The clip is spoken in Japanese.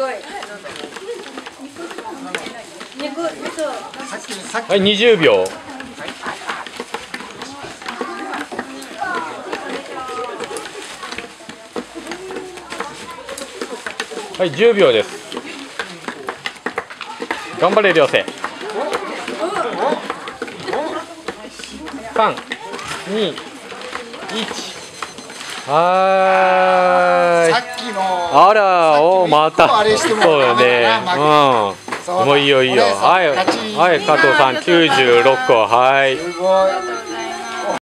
肉、味噌。さっきさっきはい20秒。はい10秒です。頑張れ涼星。三二一。はーい。あらおまた。そうよね。そううんもういいよいいよ。俺はい。はい加藤さん96個。はい